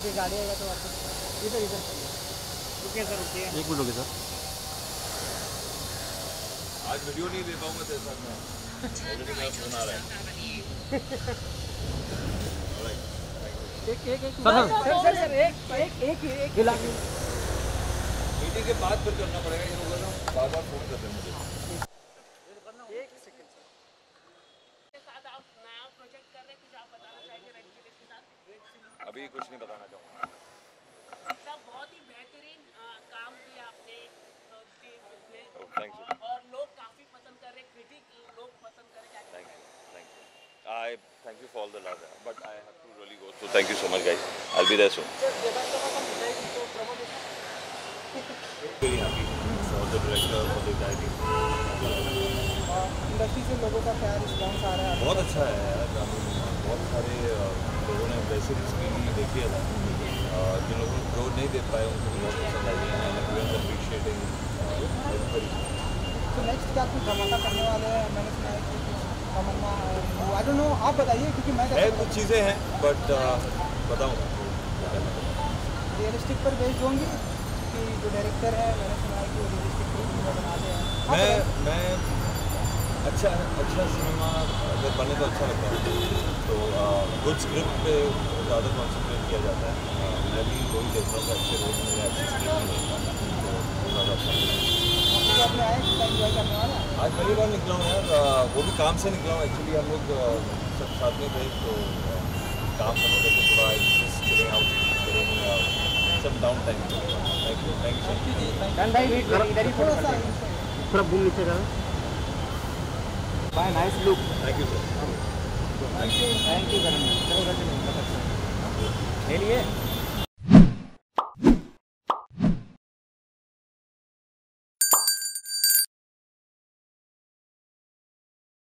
ये गाड़ी आएगा तो इधर इधर। रुकिए सर रुकिए। एक मिनट रुकिए सर। आज वीडियो नहीं दे पाऊँगा तेरे साथ मैं। ऑलरेडी मेरा फ़ोन आ रहा है। एक एक एक सर, सर सर सर एक एक एक एक मीटिंग के बाद फिर करना पड़ेगा ये लोग बार बार फ़ोन करते हैं मुझे एक सेकंड सर के साथ आप नया प्रोजेक्ट कर रहे हैं कुछ आप बताना चाहेंगे रेड चिली के साथ अभी कुछ नहीं बताना चाहूँगा। सब बहुत ही बेहतरीन काम किया आपने थैंक यू और लोग काफ़ी पसंद कर रहे हैं क्रिटिक लोग पसंद कर रहे हैं thank you thank you I thank you for all the love but I have to really go so thank you so much guys I will be there soon sir ये बात तो हम बताएँगे तो promote very happy for the director for the guiding industry से लोगों का क्या रिस्पॉन्स आ रहा है? बहुत अच्छा है यार I mean, बहुत सारे अ, ने वैसे में देखी है जिन लोगों को जो नहीं दे पाए उनको भी बहुत पसंद आई है एंड अप्रिशिएटिंग तो नेक्स्ट क्या कुछ धमाका करने वाले हैं? मैंने सुना है कि तमन्ना आई डोंट नो आप बताइए क्योंकि मैं है कुछ चीज़ें हैं बट बताऊँगा रियलिस्टिक पर बेस्ड होंगी कि जो डायरेक्टर है मैंने सुना है कि वो रियलिस्टिक बनाते हैं। मैं मैं अच्छा अच्छा सिनेमा अगर बने तो अच्छा लगता है। तो गुड स्क्रिप्ट पे ज़्यादा कॉन्सेंट्रेट किया जाता है। मैं भी वही देख रहा हूँ अच्छे रोल मिले अच्छी स्क्रिप्ट तो ज़्यादा अच्छा है। है आज पहली बार निकला हूँ यार। वो भी काम से निकला हूँ। एक्चुअली हम लोग सब साथ में थे तो काम करने के तो थोड़ा चिलिंग आउट करेंगे सब down time thank you thank you ही थोड़ा सा बूम नीचे का bye nice look thank you sir thank you thank you very much ले लिए?